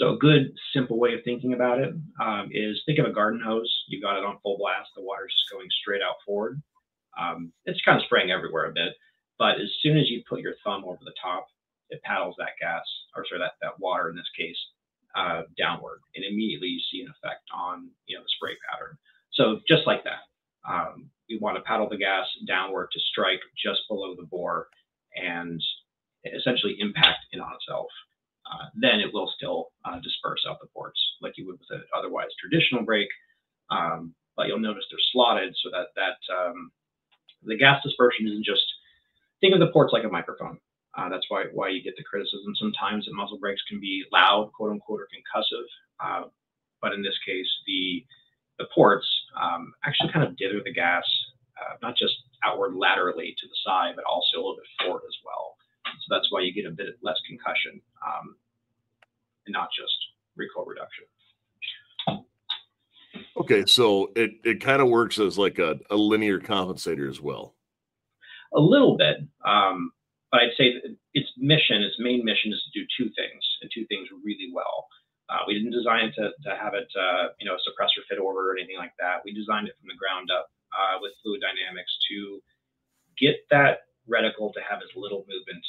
So a good simple way of thinking about it um, is think of a garden hose. You've got it on full blast. The water's just going straight out forward. Um, it's kind of spraying everywhere a bit, but as soon as you put your thumb over the top, it paddles that gas, or sorry, that, that water in this case, uh, downward, and immediately you see an effect on you know the spray pattern. So just like that, um, we want to paddle the gas downward to strike just below the bore and essentially impact in on itself. Uh, then it will still uh, disperse out the ports like you would with an otherwise traditional brake. Um, but you'll notice they're slotted so that that um, the gas dispersion isn't just think of the ports like a microphone. Uh, that's why why you get the criticism sometimes that muzzle brakes can be loud, quote unquote, or concussive. Uh, but in this case, the the ports um, actually kind of dither the gas, uh, not just outward laterally to the side, but also a little bit forward as well. So that's why you get a bit less concussion um, not just recoil reduction. Okay, so it, it kind of works as like a, a linear compensator as well. A little bit, um, but I'd say its mission, its main mission is to do two things and two things really well. Uh, we didn't design it to, to have it, uh, you know, a suppressor fit order or anything like that. We designed it from the ground up uh, with fluid dynamics to get that reticle to have as little movement.